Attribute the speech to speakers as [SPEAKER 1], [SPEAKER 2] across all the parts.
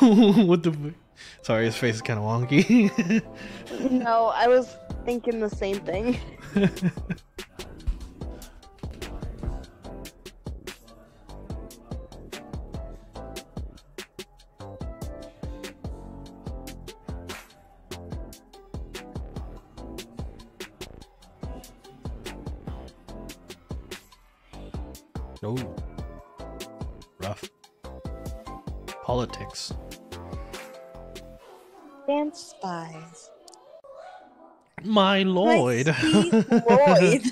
[SPEAKER 1] what the? fuck? Sorry, his face is kind of wonky.
[SPEAKER 2] No, I was thinking the same thing.
[SPEAKER 1] no. Rough. Politics.
[SPEAKER 2] Dance spies.
[SPEAKER 1] My lord.
[SPEAKER 2] My sweet Loid.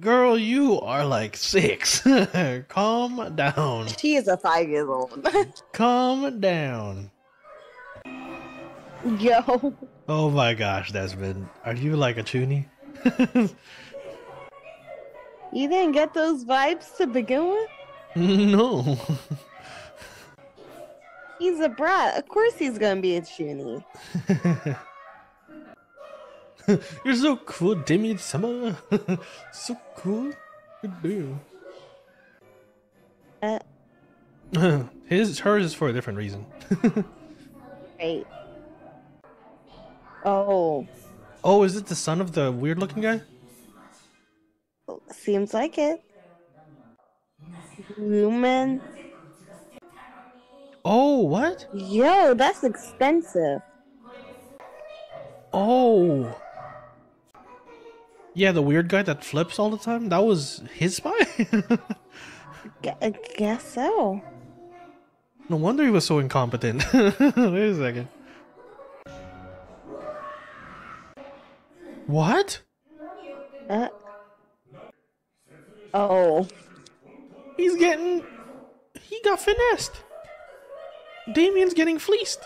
[SPEAKER 1] Girl, you are like six. Calm down.
[SPEAKER 2] She is a five years old.
[SPEAKER 1] Calm down.
[SPEAKER 2] Yo.
[SPEAKER 1] Oh my gosh, Desmond. Are you like a chuny?
[SPEAKER 2] You didn't get those vibes to begin with?
[SPEAKER 1] no.
[SPEAKER 2] He's a brat. Of course he's gonna be a chuny.
[SPEAKER 1] You're so cool, Demi Summer. so cool. Good deal.
[SPEAKER 2] Uh,
[SPEAKER 1] His hers is for a different reason.
[SPEAKER 2] right. Oh,
[SPEAKER 1] oh, is it the son of the weird looking guy?
[SPEAKER 2] seems like it. Glooman.
[SPEAKER 1] Oh, what?
[SPEAKER 2] Yo, that's expensive.
[SPEAKER 1] Oh. Yeah, the weird guy that flips all the time. That was his spy.
[SPEAKER 2] I guess so.
[SPEAKER 1] no wonder he was so incompetent. Wait a second. What?
[SPEAKER 2] Uh, oh,
[SPEAKER 1] He's getting. He got finessed. Damian's getting fleeced.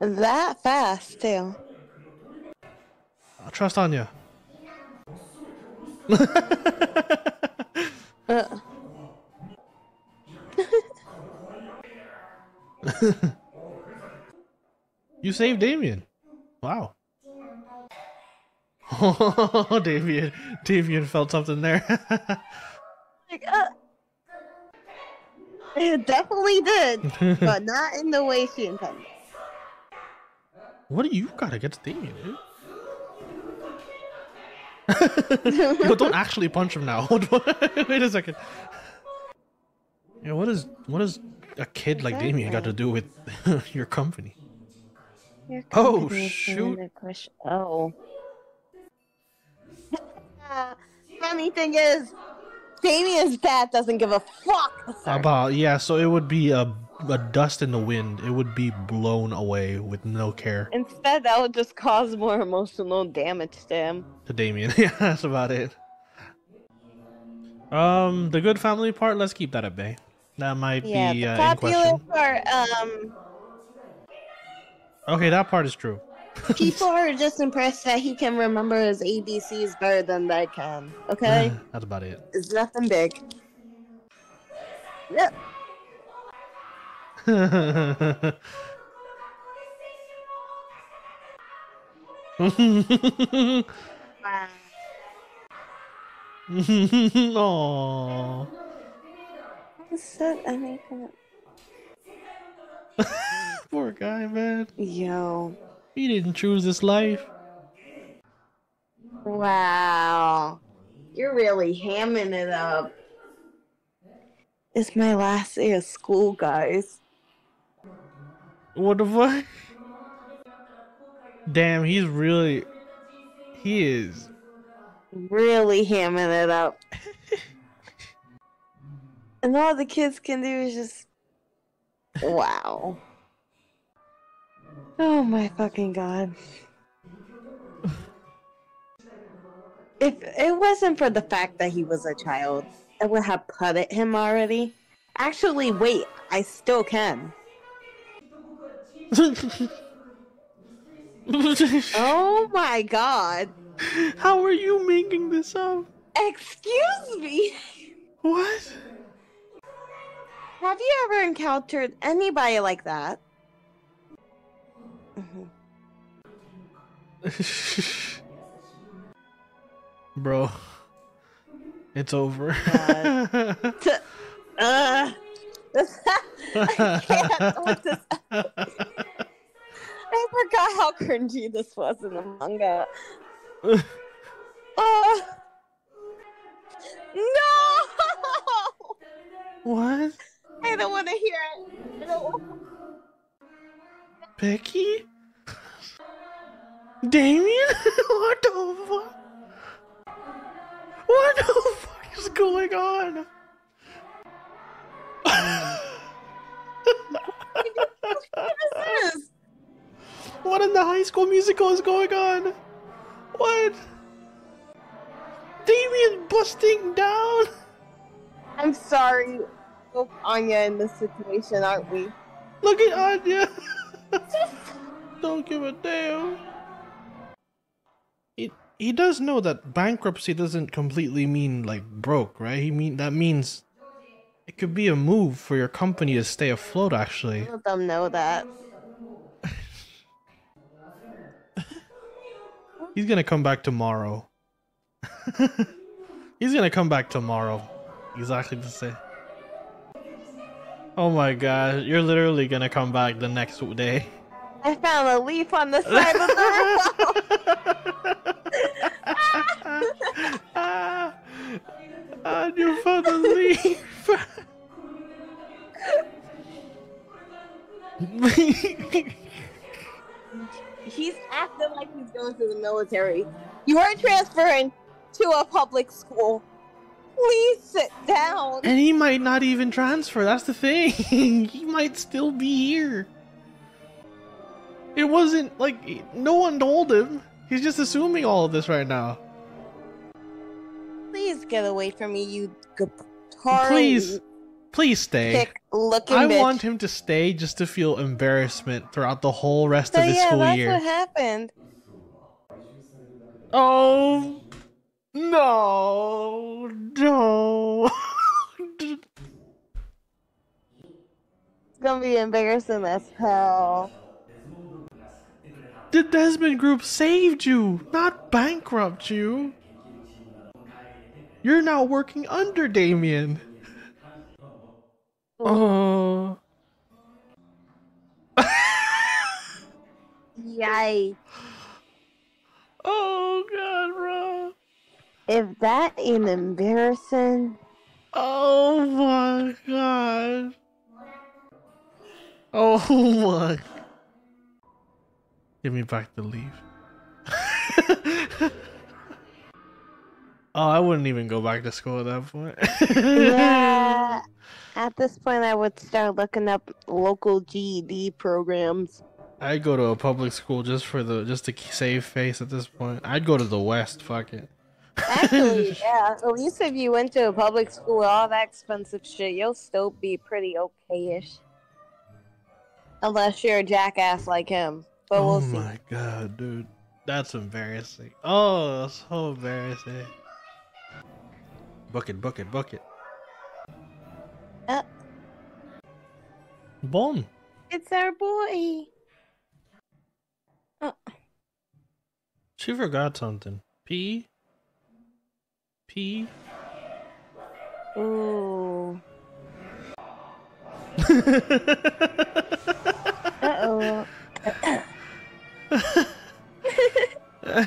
[SPEAKER 2] that fast too.
[SPEAKER 1] I'll trust Anya.
[SPEAKER 2] Uh,
[SPEAKER 1] You saved Damian. Wow. Oh, Damian. Damian felt something there.
[SPEAKER 2] like, uh, it definitely did, but not in the way she intended.
[SPEAKER 1] what do you got against Damian, dude? Yo, don't actually punch him now. Wait a second. Yeah, what is what is a kid like Damian got to do with your company?
[SPEAKER 2] Your
[SPEAKER 1] Oh,
[SPEAKER 2] company is
[SPEAKER 1] shoot.
[SPEAKER 2] Oh. Uh, funny thing is, Damian's dad doesn't give a fuck. Sorry.
[SPEAKER 1] About yeah, so it would be a a dust in the wind. It would be blown away with no care
[SPEAKER 2] Instead, that would just cause more emotional damage to him.
[SPEAKER 1] to Damian. yeah, that's about it. Um, the good family part. Let's keep that at bay. That might
[SPEAKER 2] Yeah,
[SPEAKER 1] be
[SPEAKER 2] the
[SPEAKER 1] uh, in
[SPEAKER 2] popular
[SPEAKER 1] question.
[SPEAKER 2] part, um,
[SPEAKER 1] Okay, that part is true.
[SPEAKER 2] People are just impressed that he can remember his ABCs better than they can. Okay?
[SPEAKER 1] That's about it.
[SPEAKER 2] It's nothing big. Yep. Wow.
[SPEAKER 1] Aww.
[SPEAKER 2] Said anything.
[SPEAKER 1] Poor guy, man.
[SPEAKER 2] Yo.
[SPEAKER 1] He didn't choose this life.
[SPEAKER 2] Wow. You're really hamming it up. It's my last day of school, guys.
[SPEAKER 1] What the fuck? Damn, he's really. He is.
[SPEAKER 2] Really hamming it up. and all the kids can do is just. Wow. Oh my fucking god. If it wasn't for the fact that he was a child, I would have putted him already. Actually, wait, I still can. Oh my god.
[SPEAKER 1] How are you making this up?
[SPEAKER 2] Excuse me.
[SPEAKER 1] What?
[SPEAKER 2] Have you ever encountered anybody like that? Mhm.
[SPEAKER 1] Bro. It's over.
[SPEAKER 2] T- uh, I can't with this. I forgot how cringy this was in the manga. Oh. No!
[SPEAKER 1] what?
[SPEAKER 2] I don't want to hear it.
[SPEAKER 1] Becky? Damian? what the fuck? What the fuck is going on?
[SPEAKER 2] What is
[SPEAKER 1] what in the high school musical is going on? What? Damian busting down?
[SPEAKER 2] I'm sorry. We're Anya in this situation, aren't we?
[SPEAKER 1] Look at Anya. Don't give a damn. He he does know that bankruptcy doesn't completely mean like broke, right? He mean that means it could be a move for your company to stay afloat. Actually,
[SPEAKER 2] Let them know that.
[SPEAKER 1] he's gonna come back tomorrow. he's gonna come back tomorrow. Exactly the same. Oh my god, you're literally gonna come back the next day.
[SPEAKER 2] I found a leaf on the side of the
[SPEAKER 1] ah, ah, you found a leaf.
[SPEAKER 2] He's acting like he's going to the military. You are transferring to a public school. Please sit down.
[SPEAKER 1] and he might not even transfer. That's the thing. he might still be here. It wasn't like no one told him. He's just assuming all of this right now.
[SPEAKER 2] Please get away from me, you guitar
[SPEAKER 1] Please, please stay.
[SPEAKER 2] looking
[SPEAKER 1] I
[SPEAKER 2] bitch.
[SPEAKER 1] want him to stay just to feel embarrassment throughout the whole rest
[SPEAKER 2] so
[SPEAKER 1] of his
[SPEAKER 2] yeah,
[SPEAKER 1] school
[SPEAKER 2] that's
[SPEAKER 1] year.
[SPEAKER 2] what happened.
[SPEAKER 1] Oh no, no.
[SPEAKER 2] It's gonna be embarrassing as hell.
[SPEAKER 1] The Desmond Group saved you, not bankrupt you. You're now working under Damian. Oh.
[SPEAKER 2] Yikes.
[SPEAKER 1] Oh god, bro.
[SPEAKER 2] If that ain't embarrassing,
[SPEAKER 1] Oh my god. Oh my. Give me back the leaf. oh, I wouldn't even go back to school at that point.
[SPEAKER 2] yeah. At this point, I would start looking up local GED programs.
[SPEAKER 1] I'd go to a public school just for the just to save face at this point. I'd go to the West. Fuck it.
[SPEAKER 2] Actually, yeah. At least if you went to a public school with all that expensive shit, you'll still be pretty okayish. Unless you're a jackass like him. But
[SPEAKER 1] oh
[SPEAKER 2] we'll see.
[SPEAKER 1] my god, dude. That's embarrassing. Oh, so embarrassing. Book it, book it, book it.
[SPEAKER 2] Uh,
[SPEAKER 1] Bon.
[SPEAKER 2] it's our boy.
[SPEAKER 1] She forgot something. P. P.
[SPEAKER 2] Ooh. Uh oh.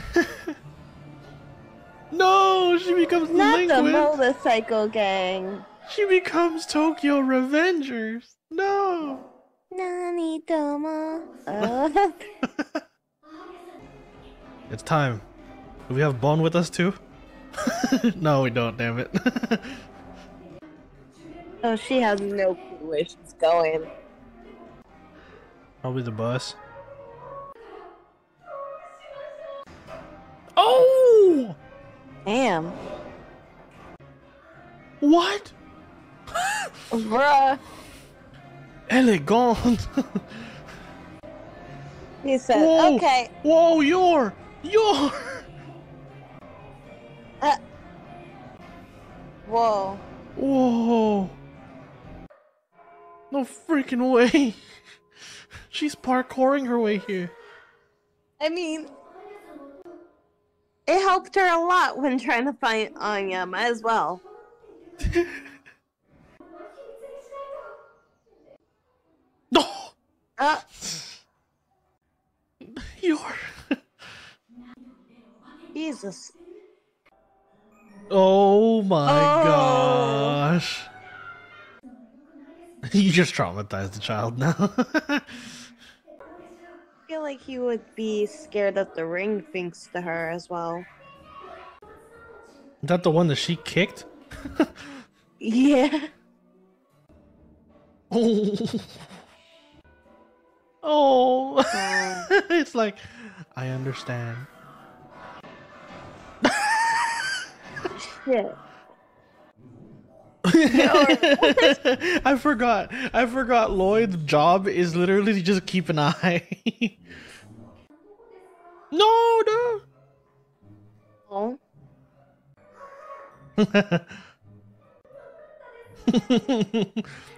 [SPEAKER 1] no, she becomes
[SPEAKER 2] Not the motorcycle gang.
[SPEAKER 1] she becomes Tokyo Revengers. No.
[SPEAKER 2] Nani domo. Uh,
[SPEAKER 1] It's time. Do we have Bon with us too? no, we don't. Damn it.
[SPEAKER 2] oh, she has no clue where she's going.
[SPEAKER 1] Probably the bus. Elegant.
[SPEAKER 2] He said,
[SPEAKER 1] Whoa.
[SPEAKER 2] okay.
[SPEAKER 1] Whoa, you're you're.
[SPEAKER 2] Uh, whoa.
[SPEAKER 1] Whoa. No freaking way. She's parkouring her way here.
[SPEAKER 2] I mean, it helped her a lot when trying to find Anya as well. Uh,
[SPEAKER 1] You're.
[SPEAKER 2] Jesus.
[SPEAKER 1] Oh my
[SPEAKER 2] Oh.
[SPEAKER 1] gosh. You just traumatized the child now.
[SPEAKER 2] I feel like he would be scared that the ring thinks to her as well.
[SPEAKER 1] Is that the one that she kicked?
[SPEAKER 2] Yeah.
[SPEAKER 1] Oh. Oh. It's like, I understand.
[SPEAKER 2] Shit.
[SPEAKER 1] I forgot. I forgot Loid's job is literally to just keep an eye. no, no.
[SPEAKER 2] Oh.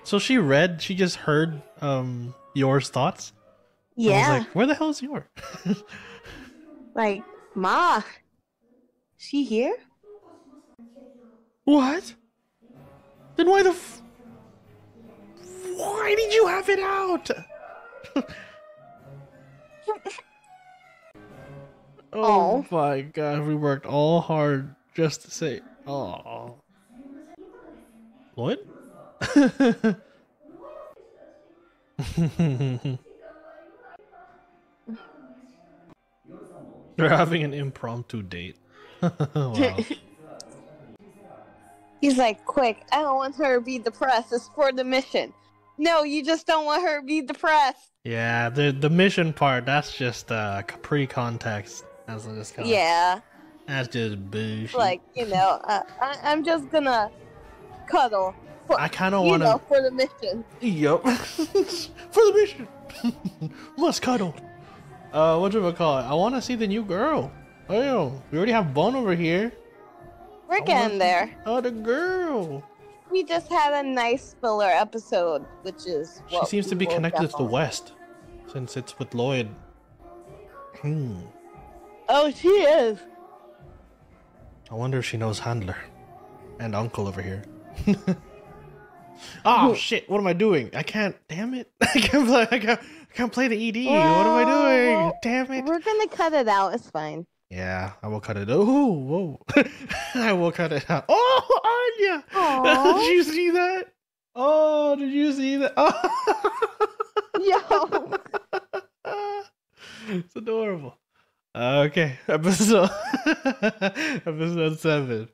[SPEAKER 1] so she read, she just heard um Yor's thoughts. I was
[SPEAKER 2] Yeah.
[SPEAKER 1] like, where the hell is yours?
[SPEAKER 2] Like, Ma. She here?
[SPEAKER 1] what? Then why the f- Why did you have it out? oh
[SPEAKER 2] Oh.
[SPEAKER 1] my god, we worked all hard just to say, oh. Loid? They're having an impromptu date. wow.
[SPEAKER 2] He's like, quick, I don't want her to be depressed. It's for the mission. No, you just don't want her to be depressed.
[SPEAKER 1] Yeah, the the mission part, that's just uh pre-context. That's just kinda,
[SPEAKER 2] Yeah.
[SPEAKER 1] That's just bullshit.
[SPEAKER 2] Like, you know, uh, I, I'm just gonna cuddle. For,
[SPEAKER 1] I kind of want to.
[SPEAKER 2] for the mission.
[SPEAKER 1] Yup. For the mission. Must cuddle. Uh, what do I call it? I want to see the new girl. Oh, we already have Bun over here.
[SPEAKER 2] We're
[SPEAKER 1] I
[SPEAKER 2] getting
[SPEAKER 1] see-
[SPEAKER 2] there.
[SPEAKER 1] Oh, the girl.
[SPEAKER 2] We just had a nice filler episode, which is
[SPEAKER 1] She seems to be connected to the West, since it's with Loid. Hmm.
[SPEAKER 2] Oh, she is.
[SPEAKER 1] I wonder if she knows Handler and Uncle over here. oh shit! What am I doing? I can't. Damn it! I can't play. I can't, I can't play the ED. what am I doing?
[SPEAKER 2] Well,
[SPEAKER 1] Damn it!
[SPEAKER 2] We're gonna cut it out. It's fine.
[SPEAKER 1] Yeah, I will cut it. Oh, whoa! I will cut it out. Oh, Anya!
[SPEAKER 2] Aw.
[SPEAKER 1] did you see that? Oh, did you see that? Oh.
[SPEAKER 2] Yo.
[SPEAKER 1] it's adorable. Okay, episode episode seven.